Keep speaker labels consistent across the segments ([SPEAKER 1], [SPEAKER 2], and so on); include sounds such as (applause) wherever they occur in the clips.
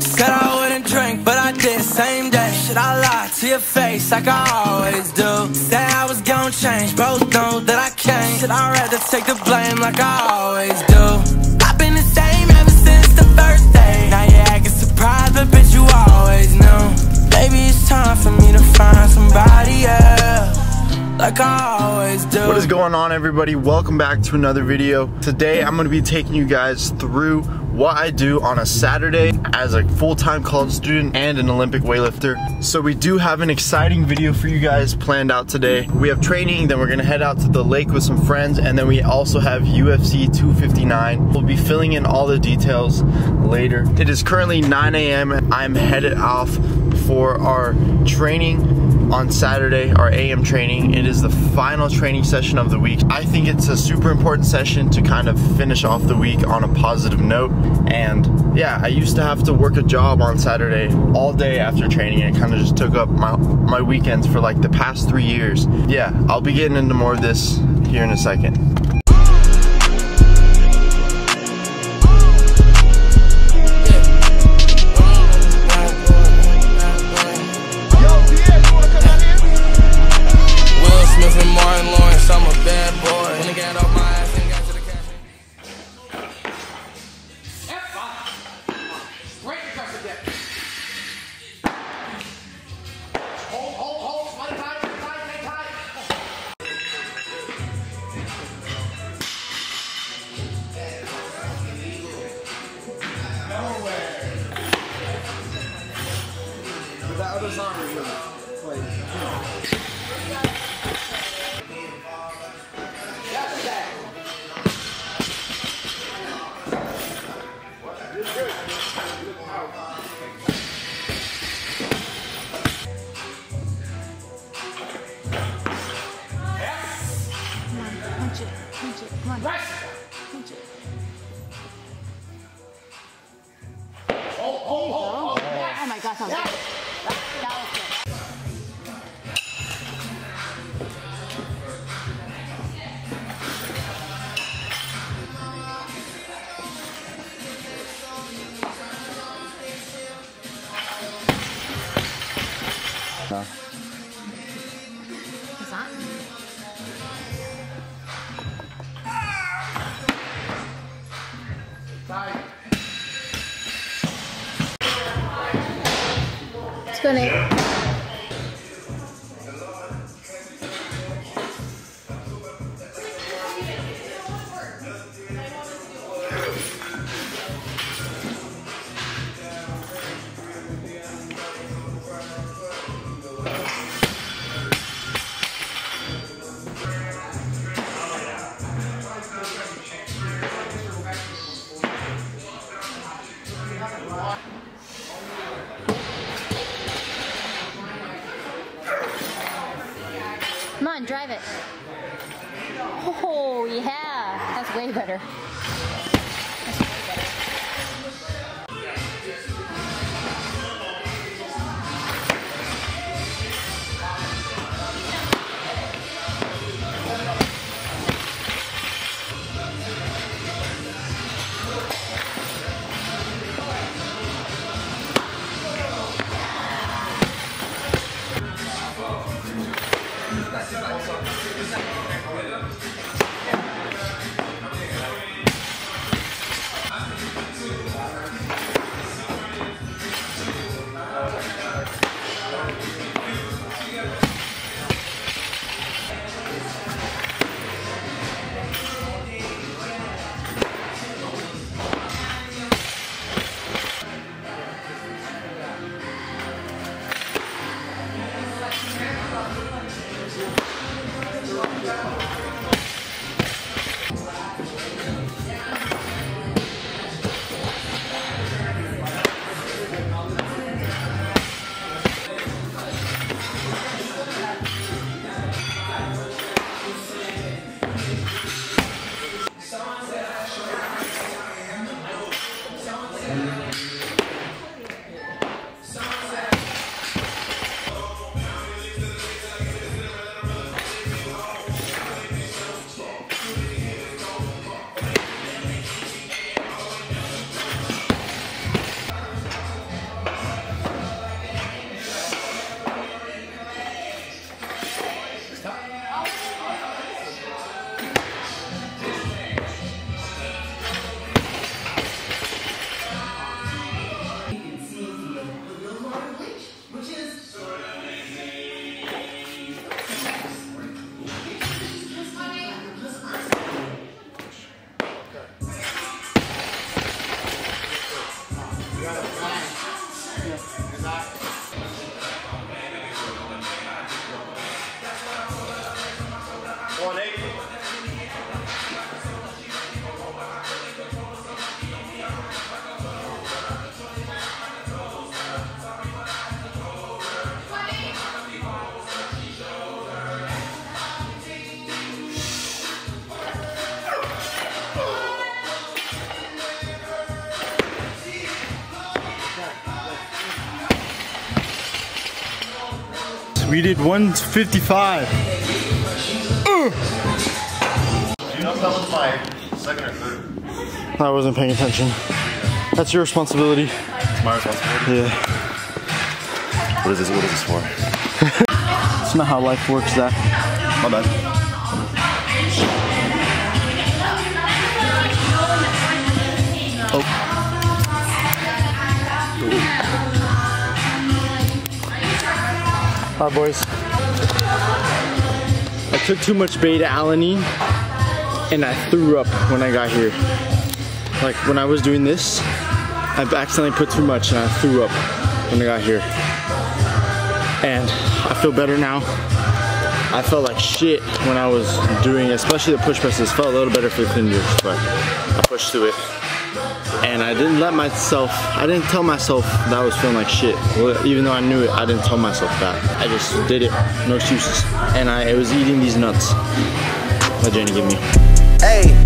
[SPEAKER 1] Said I wouldn't drink, but I did same day. Should I lie to your face like I always do? Said I was gonna change, both know that I can't. Should I rather take the blame like I always do? I've been the same ever since the first day. Now you're acting surprised, but bitch, you always knew. Maybe it's time for me to find somebody else. Like I.
[SPEAKER 2] What is going on everybody? Welcome back to another video. Today I'm going to be taking you guys through what I do on a Saturday as a full-time college student and an Olympic weightlifter. So we do have an exciting video for you guys planned out today. We have training, then we're gonna head out to the lake with some friends, and then we also have UFC 259. We'll be filling in all the details later. It is currently 9 a.m. I'm headed off for our training on Saturday, our AM training. It is the final training session of the week. I think it's a super important session to kind of finish off the week on a positive note. And yeah, I used to have to work a job on Saturday all day after training. It kind of just took up my, my weekends for like the past three years. Yeah, I'll be getting into more of this here in a second.
[SPEAKER 3] Punch it, punch it, come on. Punch oh, it. Oh, oh, oh, my gosh, that was good. That disconnect drive it. Oh, yeah. That's way better.
[SPEAKER 2] We did 155.
[SPEAKER 4] Do you know if that was my second or third?
[SPEAKER 2] I wasn't paying attention. That's your responsibility.
[SPEAKER 4] It's my responsibility.
[SPEAKER 2] Yeah.
[SPEAKER 4] What is this? What is this for? (laughs)
[SPEAKER 2] It's not how life works, Zach.
[SPEAKER 4] My bad.
[SPEAKER 2] Boys. I took too much beta alanine and I threw up when I got here. Like when I was doing this, I accidentally put too much and I threw up when I got here. And I feel better now. I felt like shit when I was doing, especially the push presses. Felt a little better for the clean but I pushed through it. And I didn't let myself, I didn't tell myself that I was feeling like shit. Well, even though I knew it, I didn't tell myself that. I just did it, no excuses. And I, I was eating these nuts that Jenny gave me.
[SPEAKER 5] Hey.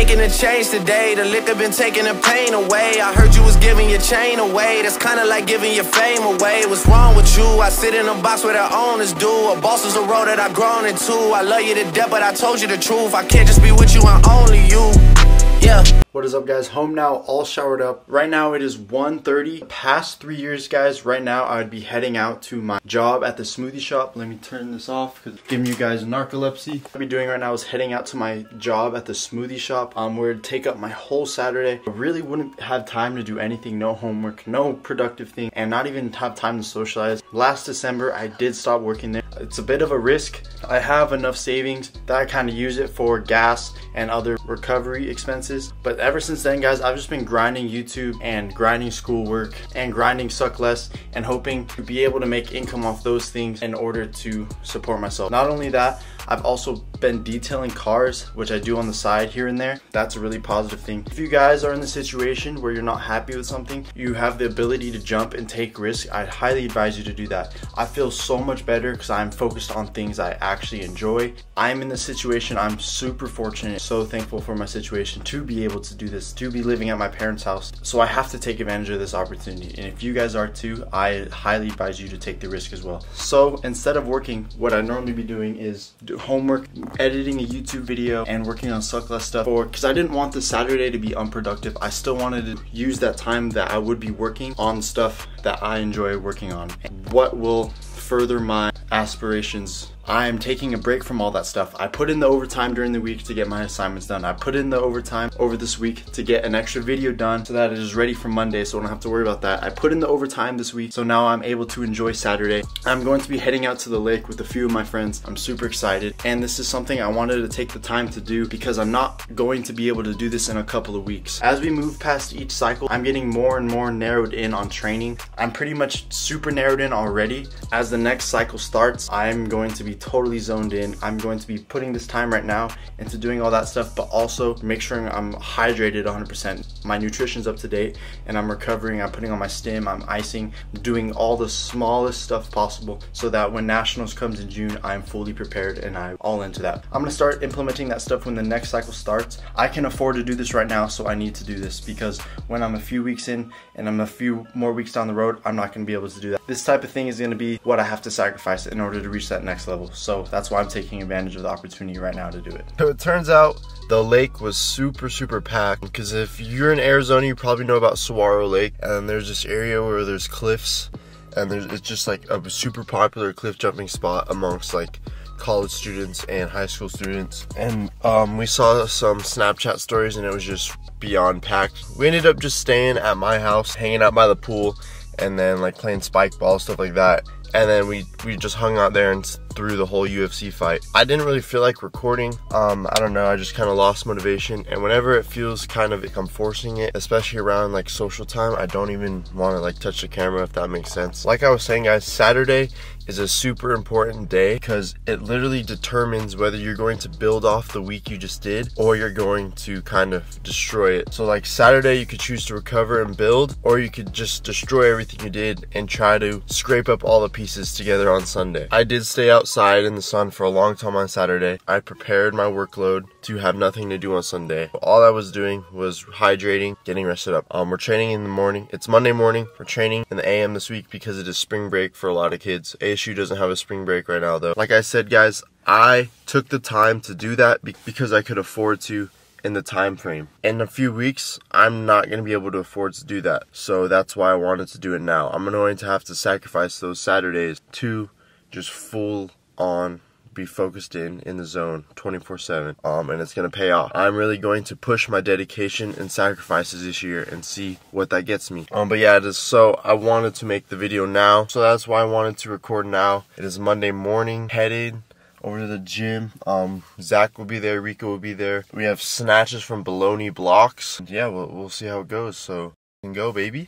[SPEAKER 5] Making a change today. The liquor been taking the pain away. I heard you was giving your chain away. That's kinda like giving your fame away. What's wrong with you? I sit in a box where the owners do. A boss is a role that I've grown into. I love you to death, but I told you the truth. I can't just be with you and only you. Yeah.
[SPEAKER 2] What is up guys? Home now, all showered up. Right now it is 1.30. Past three years guys, right now I would be heading out to my job at the smoothie shop. Let me turn this off because giving you guys narcolepsy. What I'd be doing right now is heading out to my job at the smoothie shop um, where it'd take up my whole Saturday. I really wouldn't have time to do anything, no homework, no productive thing, and not even have time to socialize. Last December I did stop working there. It's a bit of a risk. I have enough savings that I kind of use it for gas and other recovery expenses. But ever since then, guys, I've just been grinding YouTube and grinding schoolwork and grinding suck less and hoping to be able to make income off those things in order to support myself. Not only that, I've also been detailing cars, which I do on the side here and there. That's a really positive thing. If you guys are in the situation where you're not happy with something, you have the ability to jump and take risks, I'd highly advise you to do that. I feel so much better because I'm focused on things I actually enjoy. I'm in the situation, I'm super fortunate, so thankful for my situation to be able to do this, to be living at my parents' house. So I have to take advantage of this opportunity. And if you guys are too, I highly advise you to take the risk as well. So instead of working, what I normally be doing is homework, editing a YouTube video, and working on suck less stuff. For because I didn't want the Saturday to be unproductive, I still wanted to use that time that I would be working on stuff that I enjoy working on. What will further my aspirations I am taking a break from all that stuff. I put in the overtime during the week to get my assignments done. I put in the overtime over this week to get an extra video done so that it is ready for Monday so I don't have to worry about that. I put in the overtime this week so now I'm able to enjoy Saturday. I'm going to be heading out to the lake with a few of my friends. I'm super excited and this is something I wanted to take the time to do because I'm not going to be able to do this in a couple of weeks. As we move past each cycle, I'm getting more and more narrowed in on training. I'm pretty much super narrowed in already. As the next cycle starts, I'm going to be totally zoned in. I'm going to be putting this time right now into doing all that stuff, but also make sure I'm hydrated 100%. My nutrition's up to date and I'm recovering. I'm putting on my stim, I'm icing, doing all the smallest stuff possible so that when nationals comes in June, I'm fully prepared and I'm all into that. I'm gonna start implementing that stuff when the next cycle starts. I can afford to do this right now, so I need to do this because when I'm a few weeks in and I'm a few more weeks down the road, I'm not gonna be able to do that. This type of thing is gonna be what I have to sacrifice in order to reach that next level. So that's why I'm taking advantage of the opportunity right now to do it.
[SPEAKER 4] So it turns out the lake was super, super packed. Because if you're in Arizona, you probably know about Saguaro Lake. And there's this area where there's cliffs. And there's it's just like a super popular cliff jumping spot amongst like college students and high school students. And um, we saw some Snapchat stories and it was just beyond packed. We ended up just staying at my house, hanging out by the pool and then like playing spike ball stuff like that and then we we just hung out there and through the whole UFC fight. I didn't really feel like recording. Um, I don't know. I just kind of lost motivation, and whenever it feels kind of like I'm forcing it, especially around like social time, I don't even want to like touch the camera if that makes sense. Like I was saying, guys, Saturday is a super important day because it literally determines whether you're going to build off the week you just did or you're going to kind of destroy it. So like Saturday you could choose to recover and build or you could just destroy everything you did and try to scrape up all the pieces together on Sunday. I did stay outside in the sun for a long time on Saturday. I prepared my workload to have nothing to do on Sunday. All I was doing was hydrating, getting rested up. Um, we're training in the morning. It's Monday morning. We're training in the AM this week because it is spring break for a lot of kids. ASU doesn't have a spring break right now though. Like I said, guys, I took the time to do that because I could afford to in the time frame. In a few weeks, I'm not going to be able to afford to do that. So that's why I wanted to do it now. I'm going to have to sacrifice those Saturdays to just full on be focused in in the zone 24/7 um and it's to pay off. I'm really going to push my dedication and sacrifices this year and see what that gets me. Um but yeah, it is so I wanted to make the video now. So that's why I wanted to record now. It is Monday morning, headed over to the gym. Um, Zach will be there, Rico will be there. We have snatches from below knee blocks. Yeah, we'll, we'll see how it goes. So, can go, baby.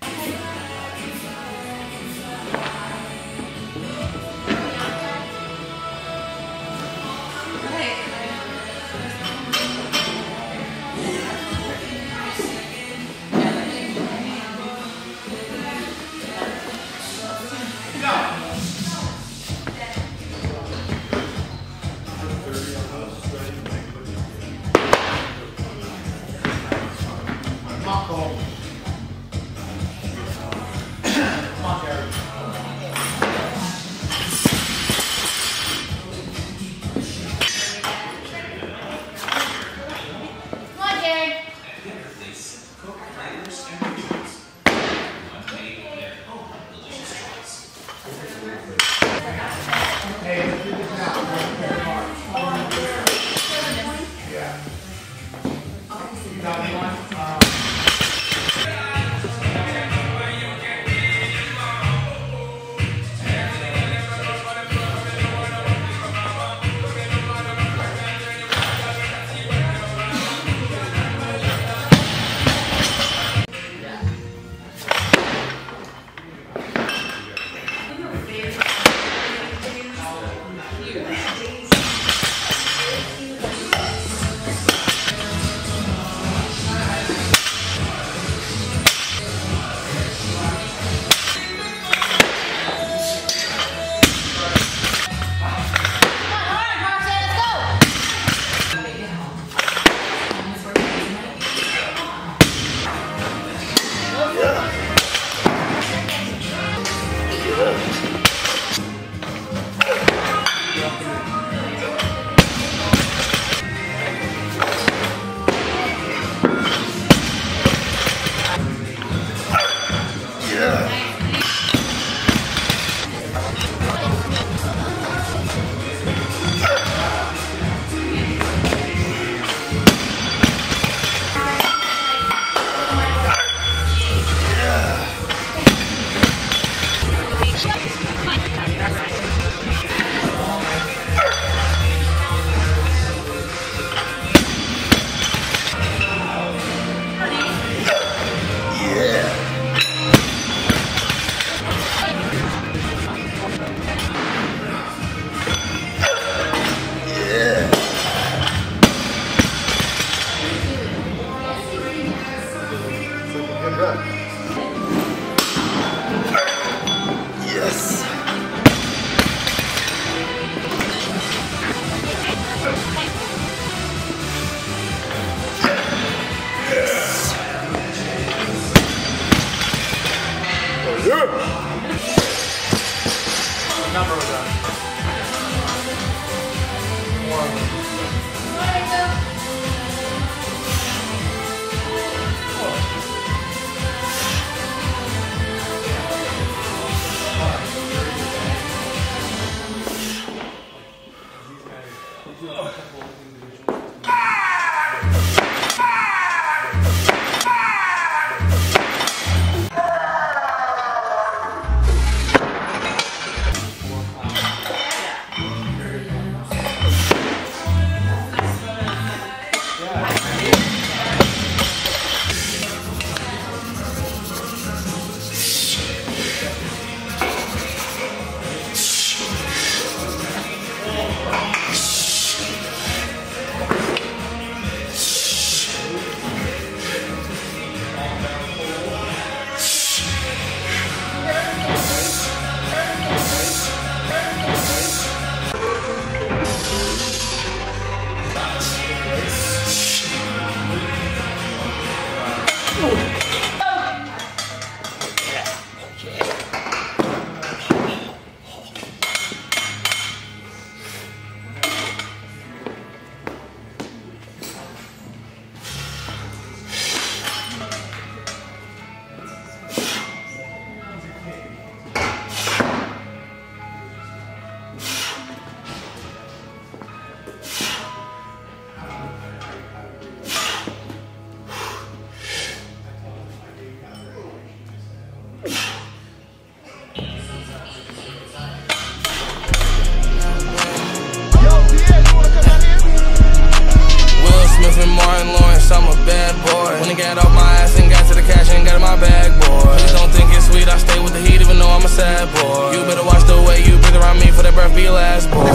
[SPEAKER 6] home. and got off my ass and got to the cash and got in my bag, boy. Please don't think it's sweet, I stay with the heat even though I'm a sad boy. You better watch the way you breathe around me for that breath be last, boy.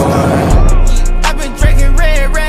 [SPEAKER 6] I've been drinking red, red.